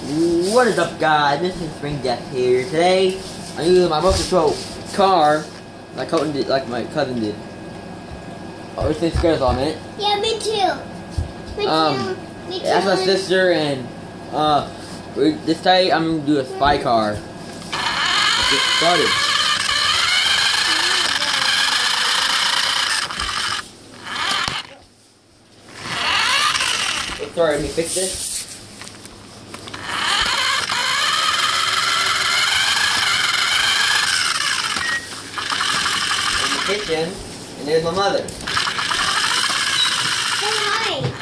What is up guys, this is Whispering Death here. Today, I'm using my Motor Patrol car, like did, like my cousin did. Oh, it's been scared on it. Yeah, me too. Me Um, too. Me too. That's my sister and, uh, we, this day I'm gonna do a spy car. Let's get started. Sorry, let me fix this. Kitchen, and there's my mother. Say hi.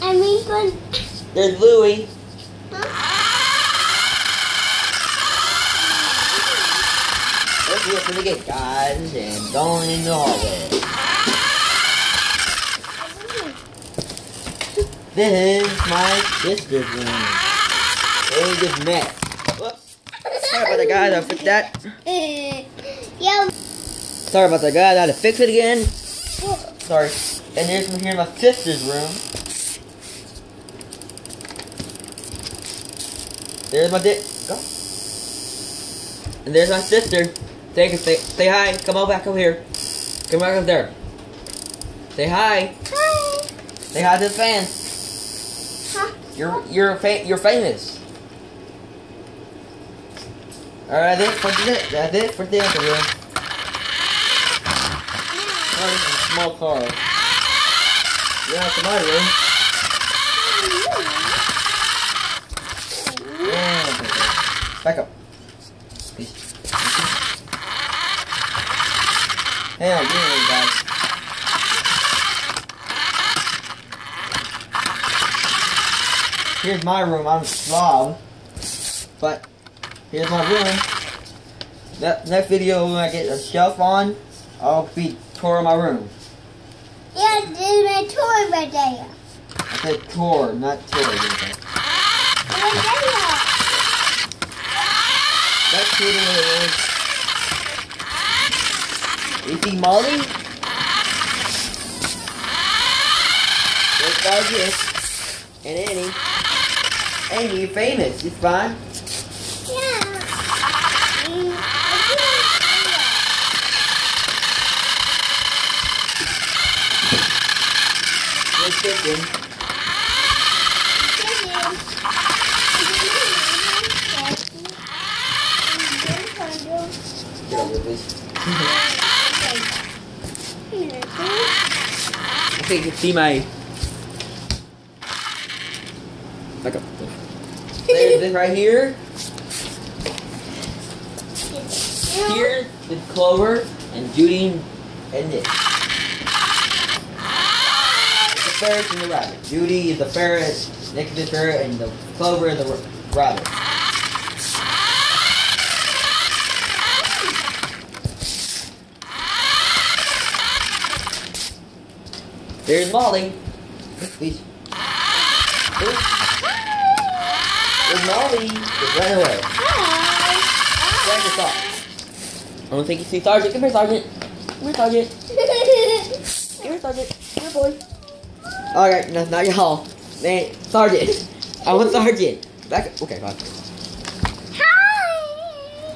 I mean, but There's Louie. Let's it for the gate, guys, and going in the hallway. This is my sister's room. They just met. Whoops. Sorry about that, guys. I'll fix that. yeah. Sorry about that, guys. I had to fix it again. Sorry. And here's here my sister's room. There's my dick. Go. And there's my sister. Say, say, say hi. Come on back over here. Come back up there. Say hi. Hi. Say hi to the fans. Huh? You're you're fa you're famous. Alright, that's for the that's it for the other room. Oh, this is a small car. Yeah, it's my room. Yeah. Back up. Hey, I'm doing it, guys. Here's my room. I'm a slob. But here's my room. That next video when I get a shelf on, I'll be tour my room. Yeah, there's my toy right there. I said tour, not tour. Right there. That's shooting what it is. You see Molly? There's and Annie. And you're famous. It's fine. Yeah. I Good kitchen. Get over. Okay, see my. Back up. There's this right here. Here is Clover and Judy and Nick. The ferret and the rabbit. Judy is the ferret, Nick is the ferret, and the Clover is the rabbit. There's Molly. Please. There's Molly. Just ran away. Drag us off. I don't think you see Sergeant. Come here, Sergeant. Come here, Sergeant. Come here, Sergeant. Come here, boy. Alright, no, not y'all. Man, Sergeant. I want Sergeant. Back. Okay, fine. Hi.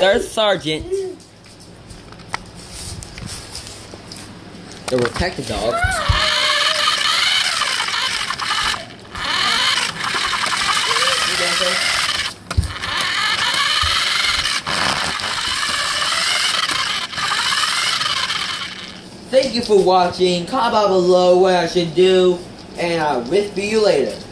There's Sergeant. The protective dog. Thank you for watching. Comment below what I should do, and I'll with you later.